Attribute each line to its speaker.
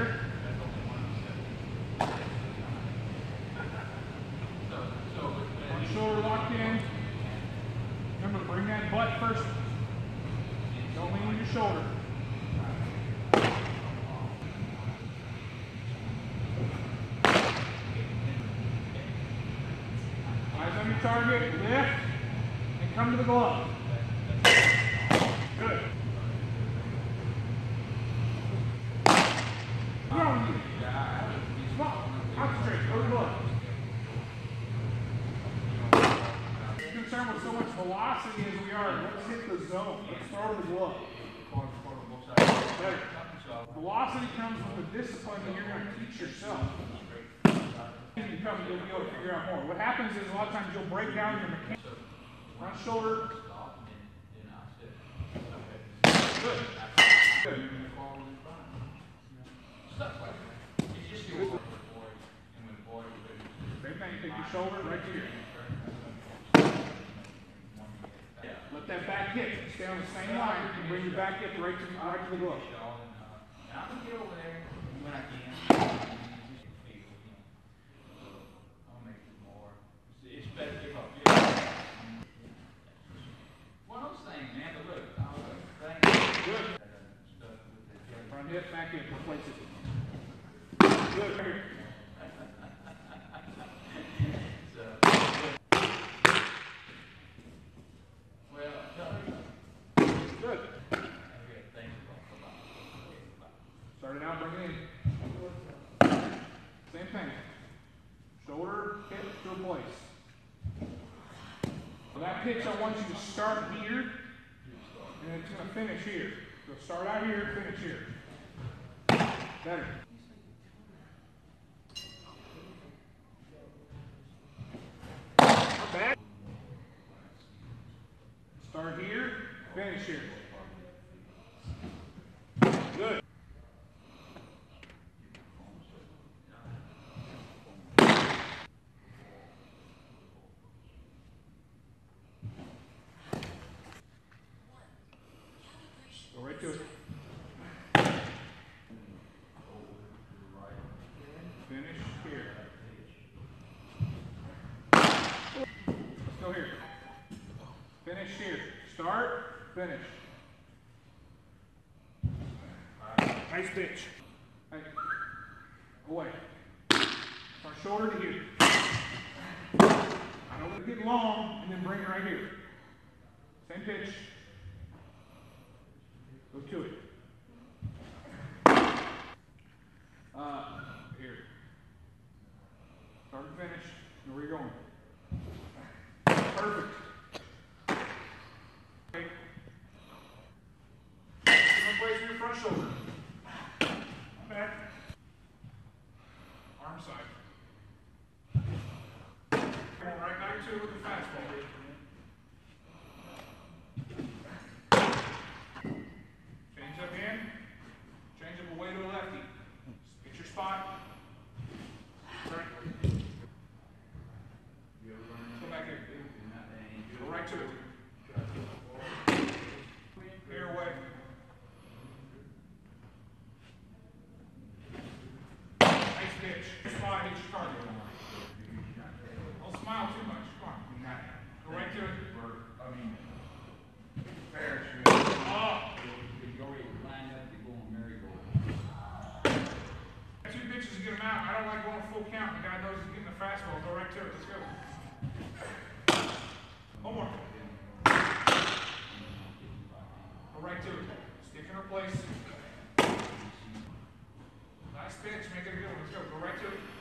Speaker 1: record? Front shoulder locked in. Remember, bring that butt first. Don't lean on your shoulder. Eyes on your target, lift, and come to the glove. Concerned with so much velocity as we are. Let's hit the zone. Let's throw the glove. Velocity comes with the discipline that you're going to teach yourself. You come, you'll be able to figure out more. What happens is a lot of times you'll break down your mechanics. Front shoulder. Good. Good. Thing. Take your shoulder right here. That back hip stay on the same line and bring your back hip right to, right to the glove.
Speaker 2: I'm gonna get over there when I can. It's better of those things, man, look.
Speaker 1: Good. Front hip, back hip. Good. Right here.
Speaker 2: So, Well, tell her.
Speaker 1: Good.
Speaker 2: Okay, thank you. Bye-bye.
Speaker 1: Start it out, bring it in. Same thing. Shoulder, hip to replace. That pitch, I want you to start here, and it's gonna finish here. So start out here, finish here. Better. Bad. Start here, finish here. It. Finish here. Go here. Finish here. Start, finish. Nice pitch. Hey. Away. Our shoulder to here. I don't want to get long and then bring it right here. Same pitch. Go to it. Uh, here. Start and finish. Know where you're going. Perfect. Okay. Place for your front shoulder. Back. Arm side. Right to it with the fastball. Change up in. Change up away to a lefty. Get your spot. Right. Come back here. Go right to it. Here away. Nice pitch. Your spot, hit your target. Don't smile too much. Come on. Go right to it.
Speaker 2: I mean, fair, shoot.
Speaker 1: Oh.
Speaker 2: You already lined up to go on merry-go.
Speaker 1: Two pitches to get him out. I don't like going full count. The guy knows he's getting the fastball. Go right to it. Let's go. One more. Go right to it. Stick in her place. Nice pitch. Make it a good one. Let's go. Go right to it.